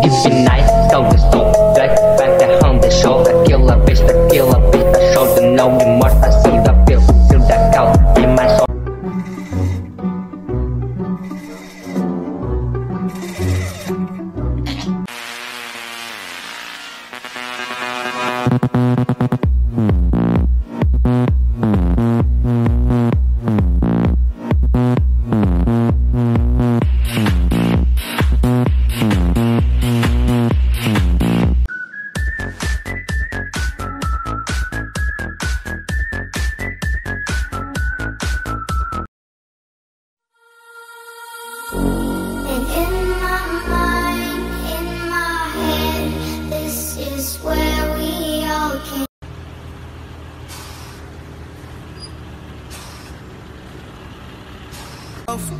Give me nice, so the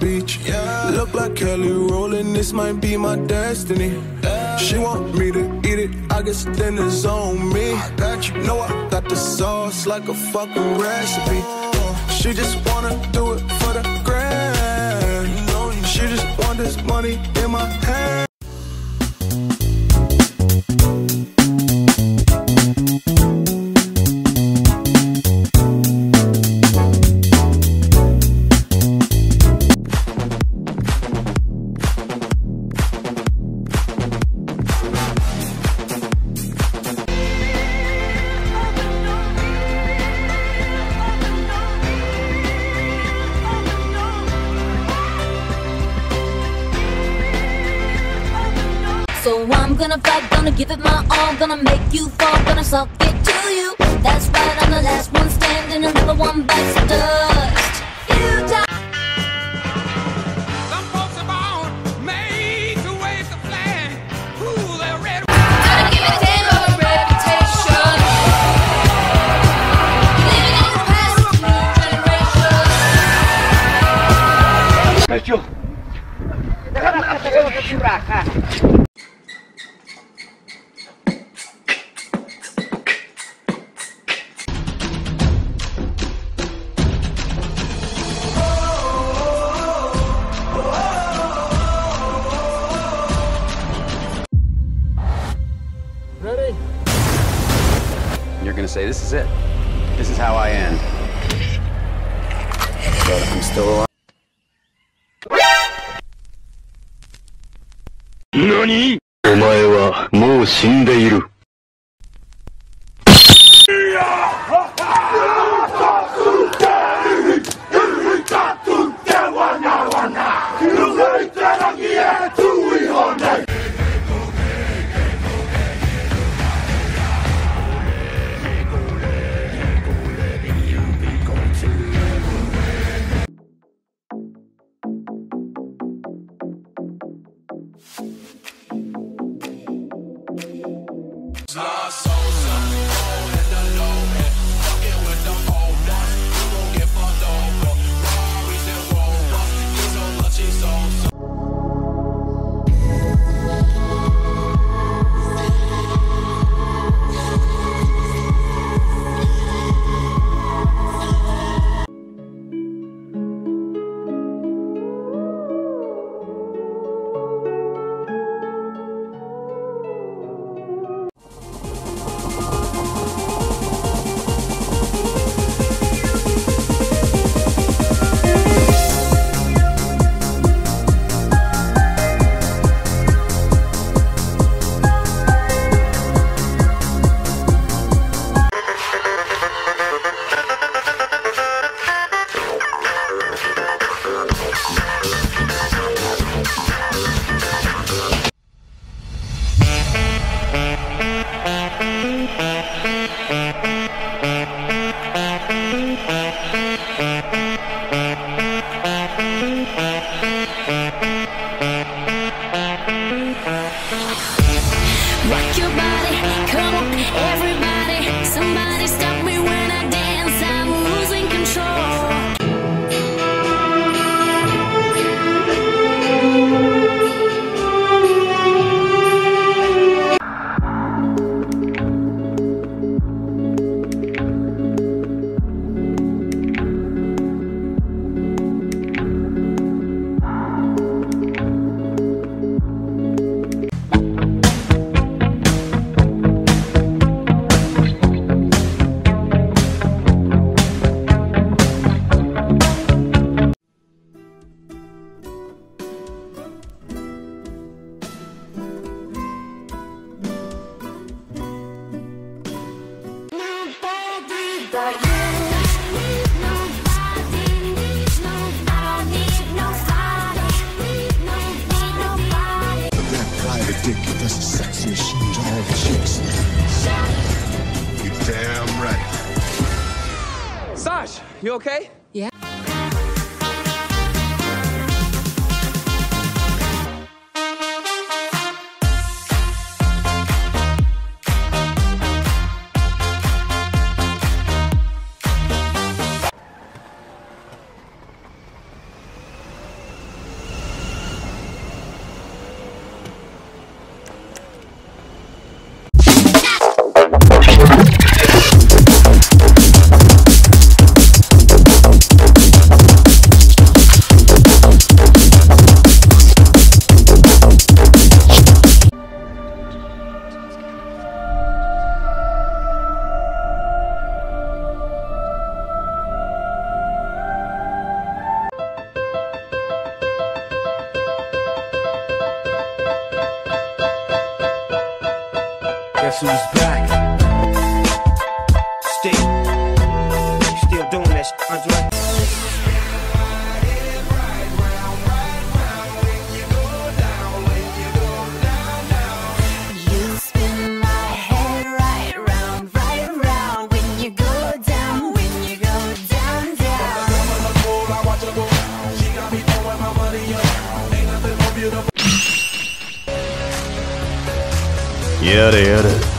Beach, yeah. Look like Kelly Rowland, this might be my destiny. She want me to eat it, I guess then it's on me. I got you, know I got the sauce like a fucking recipe. Uh, she just wanna do it for the money in my hand. Gonna fight, gonna give it my all, gonna make you fall, gonna suck it to you. That's right, I'm the last one standing, another one You're gonna say, this is it. This is how I end. But I'm still alive. 何お前はもう死んでいる。 private dick, that's a sex machine to all the chicks. You damn right. Saj, you okay? Guess who's back? Yada yada.